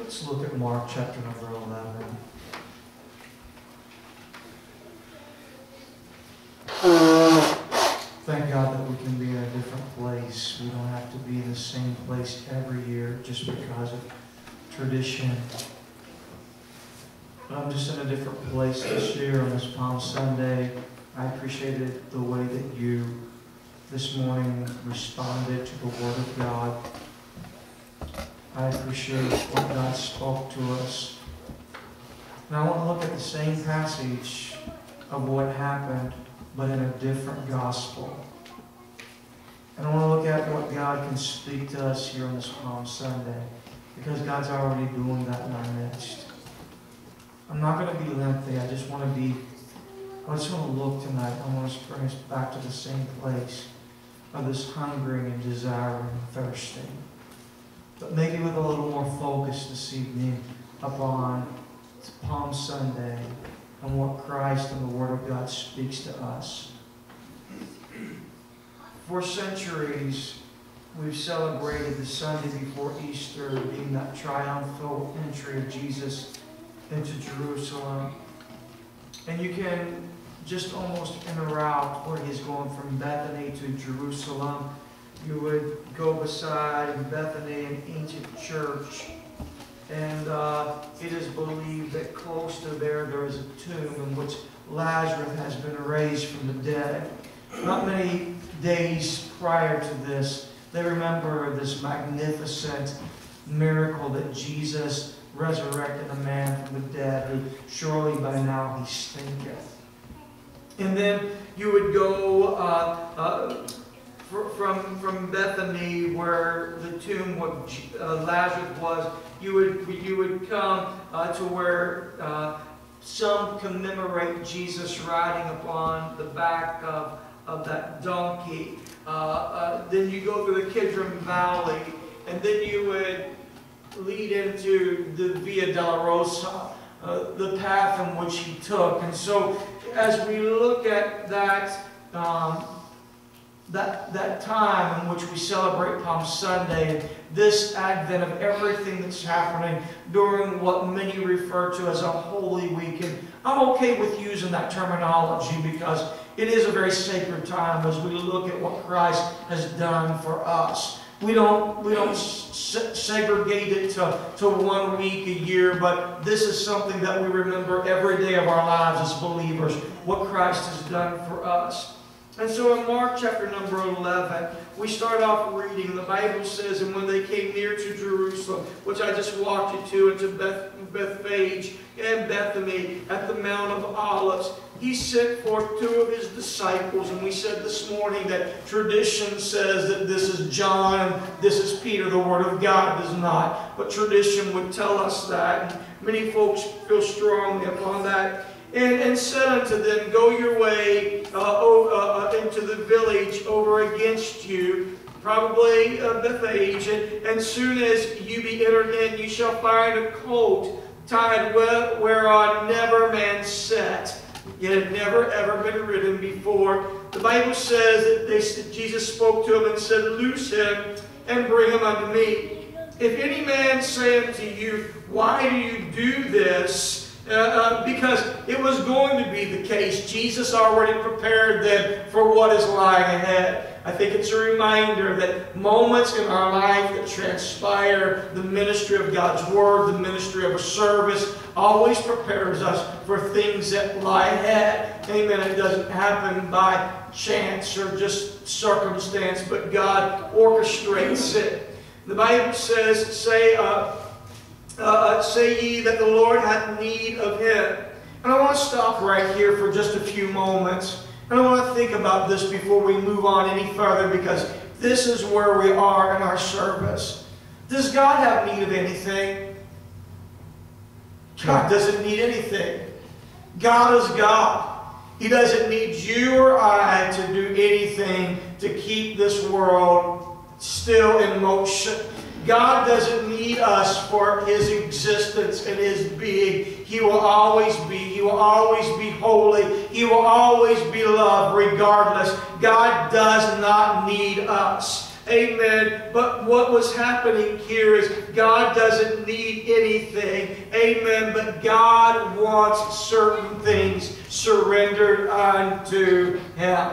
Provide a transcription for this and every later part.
Let's look at Mark chapter number 11. Thank God that we can be in a different place. We don't have to be in the same place every year just because of tradition. But I'm just in a different place this year on this Palm Sunday. I appreciated the way that you this morning responded to the Word of God. I appreciate what God spoke to us. And I want to look at the same passage of what happened, but in a different gospel. And I want to look at what God can speak to us here on this Palm Sunday, because God's already doing that in our midst. I'm not going to be lengthy. I just want to be, I just want to look tonight. I want to bring us back to the same place of this hungering and desiring and thirsting but maybe with a little more focus this evening upon Palm Sunday and what Christ and the Word of God speaks to us. For centuries, we've celebrated the Sunday before Easter being that triumphal entry of Jesus into Jerusalem. And you can just almost interrupt where he's going from Bethany to Jerusalem you would go beside Bethany, an ancient church. And uh, it is believed that close to there, there is a tomb in which Lazarus has been raised from the dead. Not many days prior to this, they remember this magnificent miracle that Jesus resurrected a man from the dead, who surely by now he stinketh. And then you would go uh, uh, from, from Bethany, where the tomb of uh, Lazarus was, you would, you would come uh, to where uh, some commemorate Jesus riding upon the back of, of that donkey. Uh, uh, then you go through the Kidron Valley, and then you would lead into the Via Dolorosa, uh, the path in which he took. And so, as we look at that, um, that, that time in which we celebrate Palm Sunday this advent of everything that's happening during what many refer to as a Holy weekend. I'm okay with using that terminology because it is a very sacred time as we look at what Christ has done for us. We don't, we don't segregate it to, to one week a year, but this is something that we remember every day of our lives as believers, what Christ has done for us. And so in Mark chapter number 11, we start off reading. The Bible says, And when they came near to Jerusalem, which I just walked you to, into Beth, Bethphage and Bethany at the Mount of Olives, he sent forth two of his disciples. And we said this morning that tradition says that this is John and this is Peter. The Word of God does not. But tradition would tell us that. And many folks feel strongly upon that and, and said unto them, Go your way uh, uh, uh, into the village over against you, probably Bethphage, and, and soon as you be entered in, you shall find a colt tied whereon never man sat. yet had never ever been ridden before. The Bible says that they, Jesus spoke to him and said, Loose him and bring him unto me. If any man say unto you, Why do you do this? Uh, uh, because it was going to be the case. Jesus already prepared them for what is lying ahead. I think it's a reminder that moments in our life that transpire the ministry of God's Word, the ministry of a service, always prepares us for things that lie ahead. Amen. It doesn't happen by chance or just circumstance, but God orchestrates it. The Bible says, say, uh, uh, uh, say ye that the Lord hath need of him. And I want to stop right here for just a few moments. And I want to think about this before we move on any further because this is where we are in our service. Does God have need of anything? God doesn't need anything. God is God. He doesn't need you or I to do anything to keep this world still in motion. God doesn't need us for His existence and His being. He will always be. He will always be holy. He will always be loved regardless. God does not need us. Amen. But what was happening here is God doesn't need anything. Amen. But God wants certain things surrendered unto Him.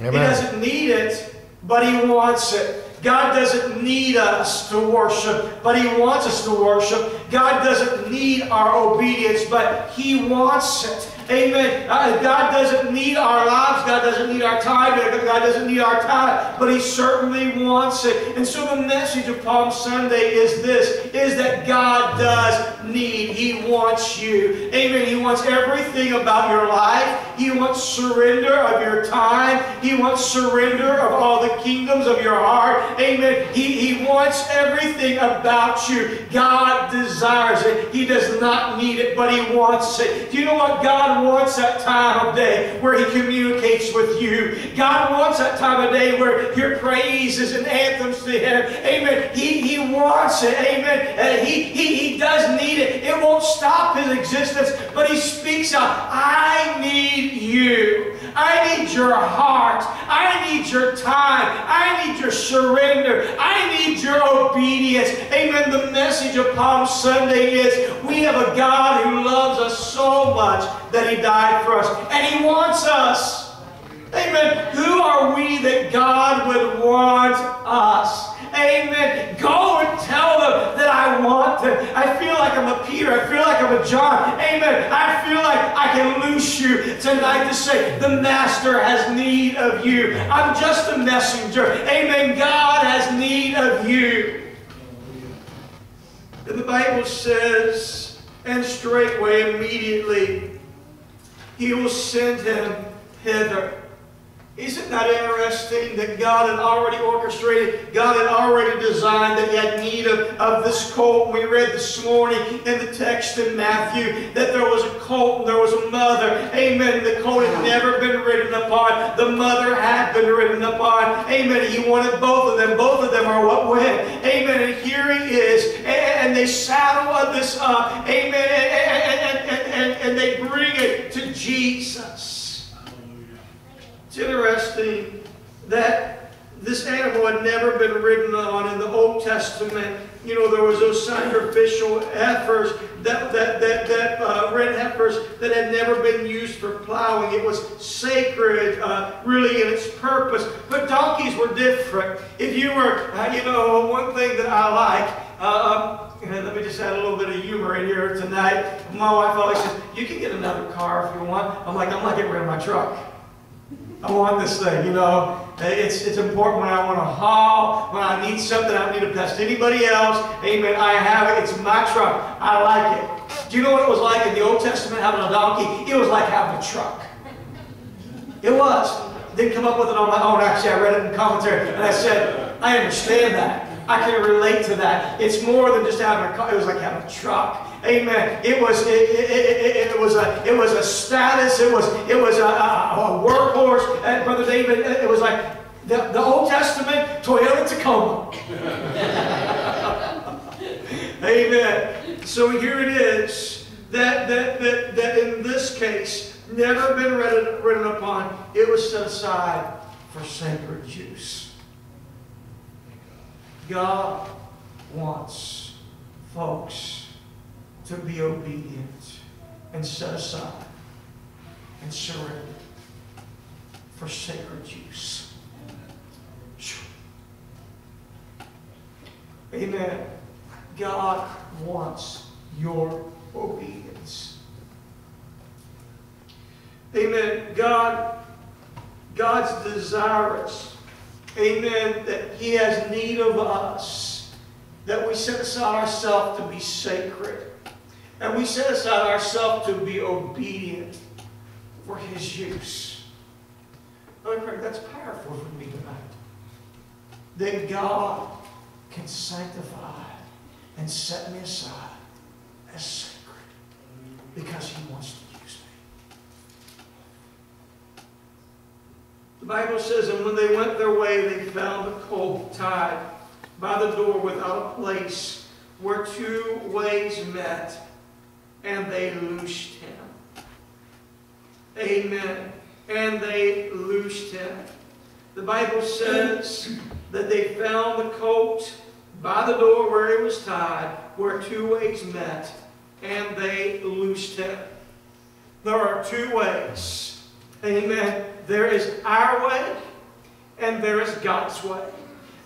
Amen. He doesn't need it, but He wants it. God doesn't need us to worship, but He wants us to worship. God doesn't need our obedience, but He wants it. Amen. Uh, God doesn't need our lives. God doesn't need our time. God doesn't need our time, but He certainly wants it. And so the message of Palm Sunday is this, is that God does need. He wants you. Amen. He wants everything about your life. He wants surrender of your time. He wants surrender of all the kingdoms of your heart. Amen. He, he wants everything about you. God desires it. He does not need it, but He wants it. Do you know what God wants that time of day where He communicates with you. God wants that time of day where your praises and anthems to Him. Amen. He, he wants it. Amen. He, he, he does need it. It won't stop His existence, but He speaks out, I you. I need your heart. I need your time. I need your surrender. I need your obedience. Amen. The message of Palm Sunday is we have a God who loves us so much that He died for us. And He wants us. Amen. Who are we that God would want us? Amen. Go and tell them that I want them. I feel like I'm a Peter. I feel like I'm a John. Amen. I feel like I can loose you tonight to say, the Master has need of you. I'm just a messenger. Amen. God has need of you. And the Bible says, and straightway, immediately, he will send him hither. Isn't that interesting that God had already orchestrated, God had already designed that he had need of, of this colt? We read this morning in the text in Matthew that there was a colt and there was a mother. Amen. The colt had never been ridden upon. The mother had been ridden upon. Amen. He wanted both of them. Both of them are what went. Amen. And here he is. And, they saddle this up. Amen. And, and, and, and they bring it to Jesus. It's interesting that this animal had never been ridden on in the Old Testament. You know, there was those sacrificial heifers, that, that, that, that uh, red heifers that had never been used for plowing. It was sacred, uh, really, in its purpose. But donkeys were different. If you were, uh, you know, one thing that I like, uh, um, let me just add a little bit of humor in here tonight. My wife always says, you can get another car if you want. I'm like, I'm not getting rid of my truck. I want this thing, you know. It's, it's important when I want to haul, when I need something, I don't need to pest anybody else. Amen. I have it. It's my truck. I like it. Do you know what it was like in the Old Testament having a donkey? It was like having a truck. It was. Didn't come up with it on my own. Actually, I read it in commentary, and I said, I understand that. I can relate to that. It's more than just having a car. It was like having a truck. Amen. It was it, it, it, it, was a it was a status. It was it was a, a, workhorse. And Brother David, it was like the, the Old Testament Toyota Tacoma. Amen. So here it is that that that that in this case never been written, written upon. It was set aside for sacred use. God wants folks to be obedient and set aside and surrender for sacred use. Amen. God wants your obedience. Amen. God, God's desirous. Amen. That He has need of us. That we set aside ourselves to be sacred. And we set aside ourselves to be obedient for His use. Craig, that's powerful for me tonight. That God can sanctify and set me aside as sacred because He wants to use me. The Bible says, and when they went their way, they found the colt tied by the door without a place where two ways met and they loosed him. Amen. And they loosed him. The Bible says that they found the colt by the door where it was tied, where two ways met, and they loosed him. There are two ways. Amen. There is our way, and there is God's way.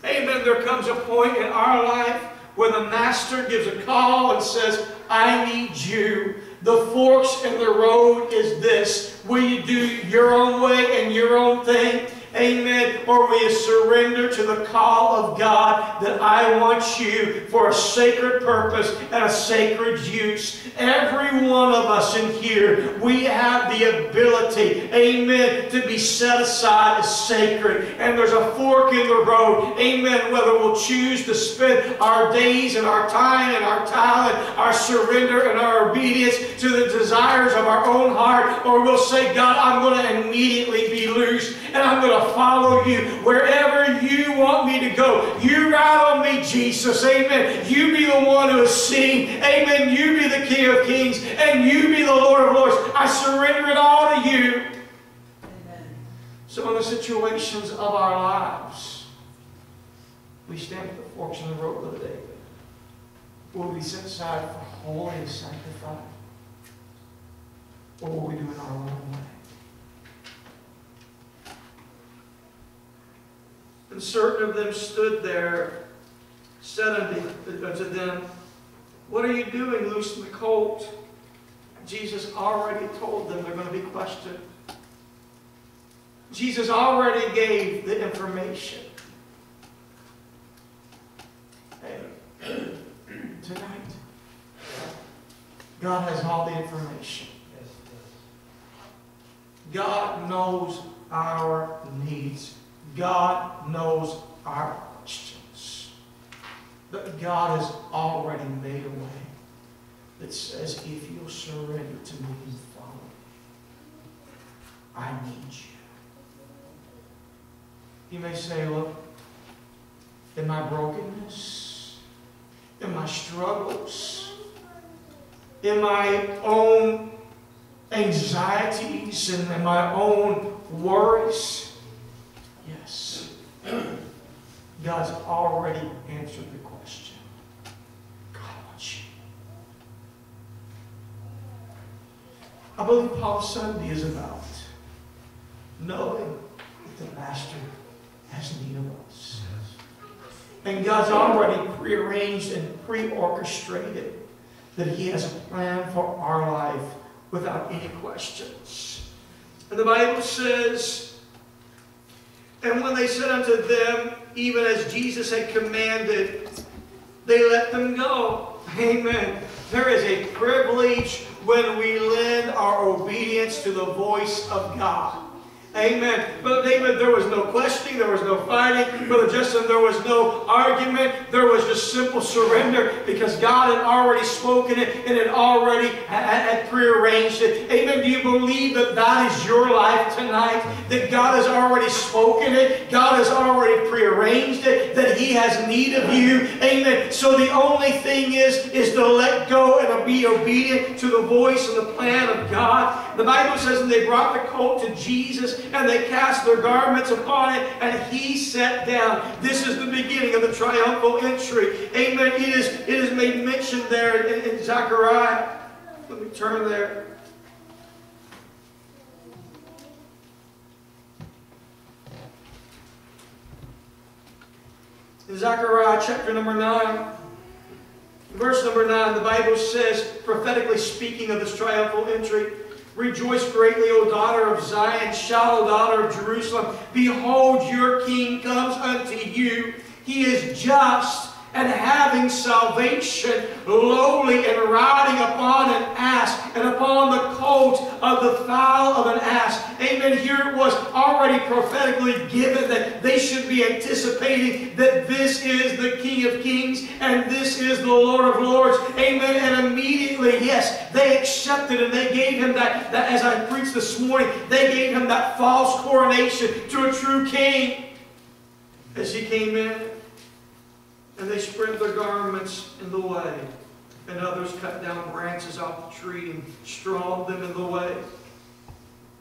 Amen. There comes a point in our life where the Master gives a call and says, I need you. The forks in the road is this. Will you do your own way and your own thing? Amen. Or you surrender to the call of God that I want you for a sacred purpose and a sacred use? Every one of us in here, we have the ability, amen, to be set aside as sacred. And there's a fork in the road, amen, whether we'll choose to spend our days and our time and our talent, our surrender and our obedience to the desires of our own heart, or we'll say, God, I'm going to immediately be loose and I'm going to follow you wherever you want me to go. You ride on me, Jesus. Amen. You be the one who is seen. Amen. You be the King of Kings and you be the Lord of Lords. I surrender it all to you. Amen. So in the situations of our lives, we stand at the forks in the road, Brother David. Will we set aside for holy and sanctified? Or will we do it our own way? And certain of them stood there, said unto them, What are you doing, loosing the colt? Jesus already told them they're going to be questioned. Jesus already gave the information. And tonight, God has all the information. God knows our needs. God knows our questions. But God has already made a way that says, if you'll surrender to me and follow I need you. You may say, look, in my brokenness, in my struggles, in my own anxieties and in my own worries, God's already answered the question. God wants you. I believe Palm Sunday is about knowing that the Master has need of us. And God's already prearranged and pre-orchestrated that He has a plan for our life without any questions. And the Bible says and when they said unto them, even as Jesus had commanded, they let them go. Amen. There is a privilege when we lend our obedience to the voice of God. Amen. But David, there was no questioning, there was no fighting. Brother Justin, there was no argument. There was just simple surrender because God had already spoken it and had already had prearranged it. Amen. Do you believe that that is your life tonight? That God has already spoken it, God has already prearranged it, that He has need of you. Amen. So the only thing is, is to let go be obedient to the voice and the plan of God. The Bible says, and they brought the colt to Jesus and they cast their garments upon it, and he sat down. This is the beginning of the triumphal entry. Amen. It is, it is made mention there in, in Zechariah. Let me turn there. In Zechariah chapter number 9, verse number 9, the Bible says, prophetically speaking of this triumphal entry, Rejoice greatly, O daughter of Zion. Shout, O daughter of Jerusalem. Behold, your king comes unto you. He is just and having salvation, lowly and riding upon an ass and upon the colt of the foal of an ass. Amen. Here it was already prophetically given that they should be anticipating that this is the King of Kings and this is the Lord of Lords. Amen. And immediately, yes, they accepted and they gave him that, that as I preached this morning, they gave him that false coronation to a true king as he came in. And they spread their garments in the way. And others cut down branches off the tree and strawed them in the way.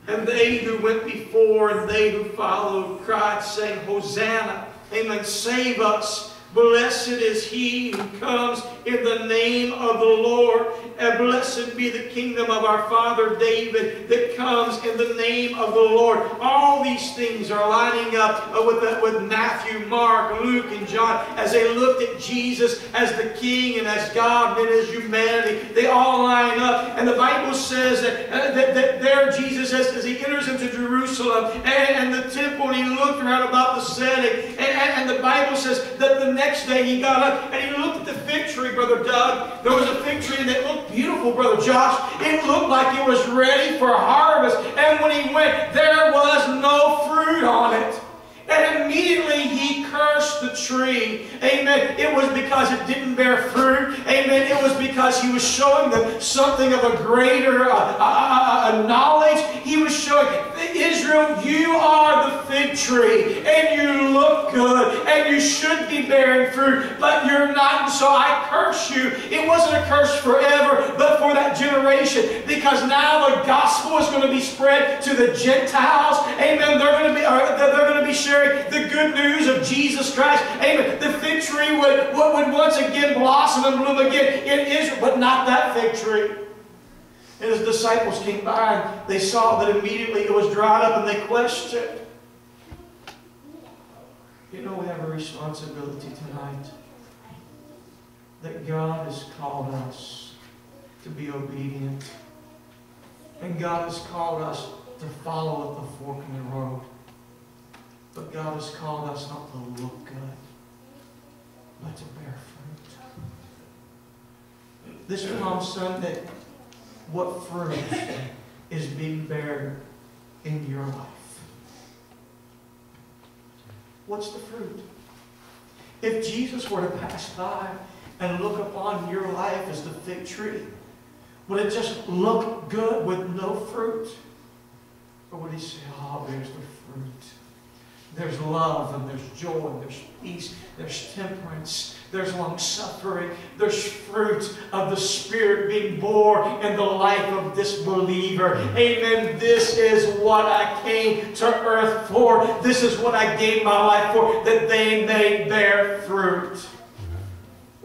And they who went before and they who followed cried, saying, Hosanna! Amen. Save us. Blessed is he who comes in the name of the Lord. And blessed be the kingdom of our father David that comes in the name of the Lord. All these things are lining up with, with Matthew, Mark, Luke, and John as they looked at Jesus as the King and as God and as humanity. They all line up. And the Bible says that, uh, that, that there Jesus, as, as he enters into Jerusalem and, and the temple, and he looked around about the setting, and, and, and the Bible says that the next day he got up and he looked at the fig tree, Brother Doug. There was a fig tree and it looked beautiful, Brother Josh. It looked like it was ready for harvest. And when he went, there was no fruit on it. And immediately he cursed the tree. Amen. It was because it didn't bear fruit. Amen. It was because he was showing them something of a greater uh, uh, uh, uh knowledge. He was showing Israel, you are the fig tree, and you look good, and you should be bearing fruit, but you're not. And so I curse you. It wasn't a curse forever, but for that generation, because now the gospel is going to be spread to the Gentiles. Amen. They're going to be. They're going to be sharing sharing the good news of Jesus Christ. Amen. The fig tree would, would once again blossom and bloom again in Israel, but not that fig tree. And his disciples came by and they saw that immediately it was dried up and they questioned. You know, we have a responsibility tonight that God has called us to be obedient. And God has called us to follow at the fork in the road. But God has called us not to look good, but to bear fruit. This Palm Sunday, what fruit is being bared in your life? What's the fruit? If Jesus were to pass by and look upon your life as the fig tree, would it just look good with no fruit? Or would he say, oh, there's the fruit? There's love and there's joy, and there's peace, there's temperance, there's long suffering, there's fruit of the Spirit being borne in the life of this believer. Amen. This is what I came to earth for. This is what I gave my life for, that they may bear fruit.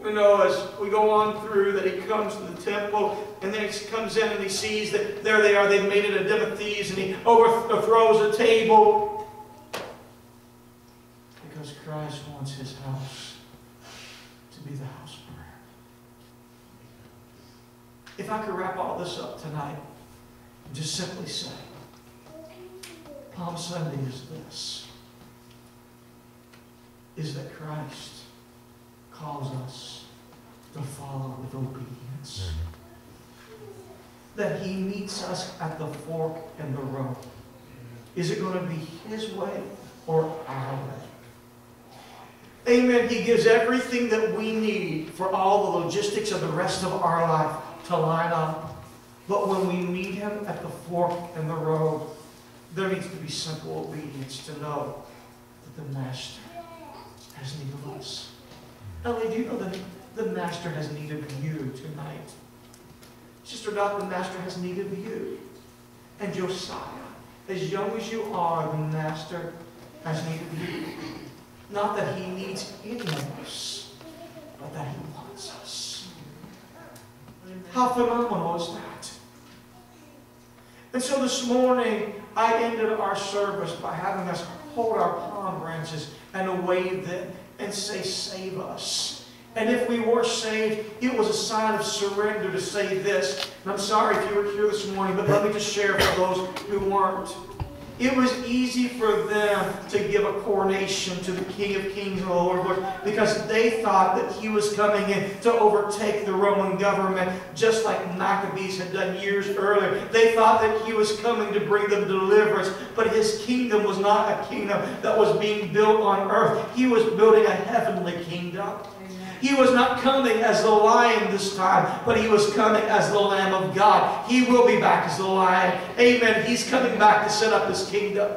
We know as we go on through that he comes to the temple and then he comes in and he sees that there they are, they've made it a thieves and he overthrows a table because Christ wants his house to be the house of prayer. If I could wrap all this up tonight and just simply say, Palm Sunday is this, is that Christ calls us to follow with obedience. That he meets us at the fork in the road. Is it going to be his way or our way? Amen. He gives everything that we need for all the logistics of the rest of our life to line up. But when we meet Him at the fork in the road, there needs to be simple obedience to know that the Master has need of us. Ellie, do you know that the Master has need of you tonight? Sister Dot, the Master has need of you. And Josiah, as young as you are, the Master has need of you. Not that he needs any of us, but that he wants us. How phenomenal is that? And so this morning, I ended our service by having us hold our palm branches and wave them and say, Save us. And if we were saved, it was a sign of surrender to say this. And I'm sorry if you were here this morning, but let me just share for those who weren't. It was easy for them to give a coronation to the King of Kings and the Lord of Lords because they thought that he was coming in to overtake the Roman government just like Maccabees had done years earlier. They thought that he was coming to bring them deliverance, but his kingdom was not a kingdom that was being built on earth. He was building a heavenly kingdom. He was not coming as the lion this time, but he was coming as the Lamb of God. He will be back as the lion. Amen. He's coming back to set up his kingdom.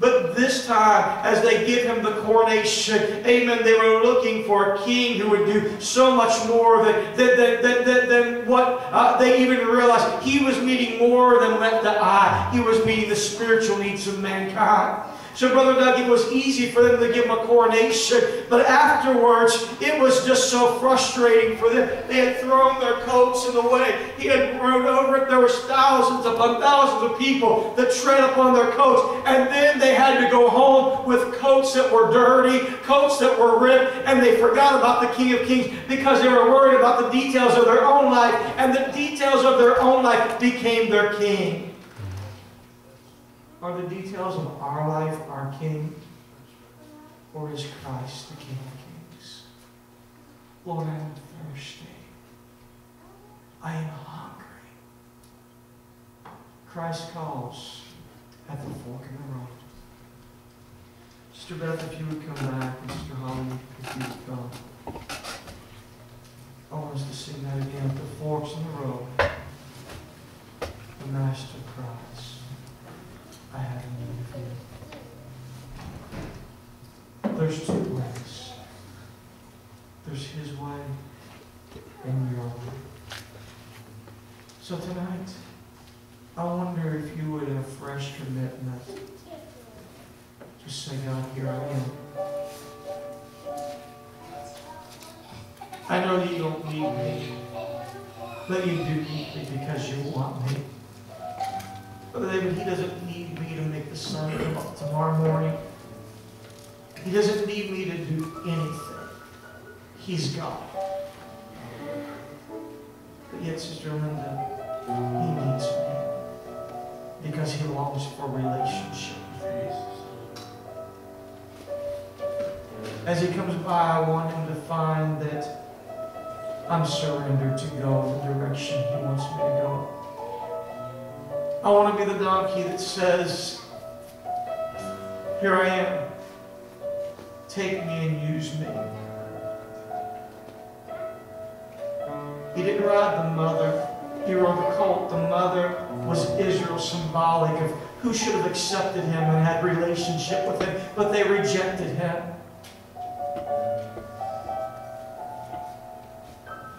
But this time, as they give him the coronation, amen, they were looking for a king who would do so much more than, than, than, than, than what uh, they even realized. He was meeting more than met the eye. He was meeting the spiritual needs of mankind. So, Brother Doug, it was easy for them to give him a coronation, but afterwards, it was just so frustrating for them. They had thrown their coats in the way. He had rode over it. There was thousands upon thousands of people that tread upon their coats, and then they had to go home with coats that were dirty, coats that were ripped, and they forgot about the King of Kings because they were worried about the details of their own life, and the details of their own life became their king. Are the details of our life our King? Or is Christ the King of Kings? Lord, I am thirsty. I am hungry. Christ calls at the fork in the road. Sister Beth, if you would come back, and Sister Holly, if you would come. I want us to sing that again. At the forks in the road, the Master cries. I have you. There's two ways. There's His way and your way. So tonight, I wonder if you would, a fresh commitment, just say, God, here I am. I know you don't need me, but you do need me because you want me. Brother David, he doesn't need me to make the sun come up tomorrow morning. He doesn't need me to do anything. He's God. But yet, Sister Linda, he needs me because he longs for relationship. As he comes by, I want him to find that I'm surrendered to go in the direction he wants me to go. I want to be the donkey that says, Here I am. Take me and use me. He didn't ride the mother. He rode the colt. The mother was Israel, symbolic of who should have accepted him and had relationship with him, but they rejected him.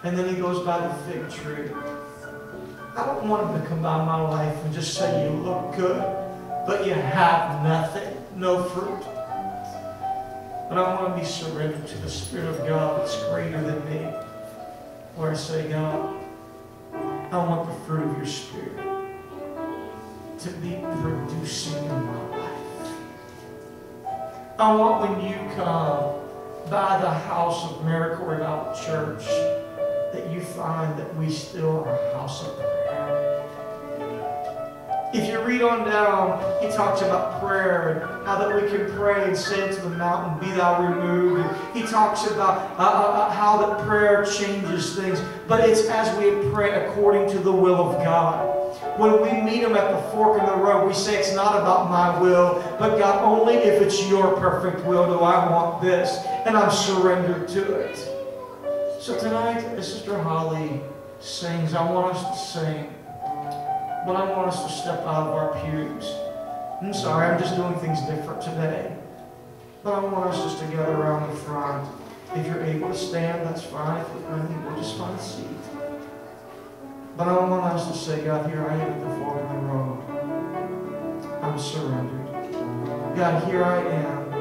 And then he goes by the fig tree. I don't want him to come by my life and just say you look good, but you have nothing, no fruit. But I want to be surrendered to the Spirit of God that's greater than me. Where I say, God, I want the fruit of your Spirit to be producing in my life. I want when you come by the house of Miracle Revival Church that you find that we still are a house of prayer. If you read on down, he talks about prayer and how that we can pray and say to the mountain, Be thou removed. He talks about uh, uh, uh, how that prayer changes things. But it's as we pray according to the will of God. When we meet Him at the fork in the road, we say it's not about my will, but God, only if it's your perfect will do I want this. And I'm surrendered to it. So tonight, as Sister Holly sings, I want us to sing. But I want us to step out of our pews. I'm sorry, I'm just doing things different today. But I want us just to gather around the front. If you're able to stand, that's fine. If you're unable, just find a seat. But I want us to say, God, here I am at the fork of the road. I'm surrendered. God, here I am.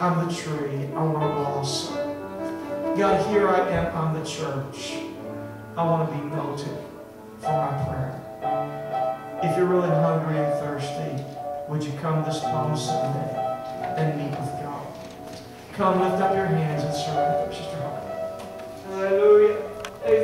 I'm the tree. I want to blossom. God, here I am. I'm the church. I want to be noted for my prayer. If you're really hungry and thirsty, would you come this Palm Sunday and meet with God? Come, lift up your hands and surrender, Sister Hallelujah. Amen.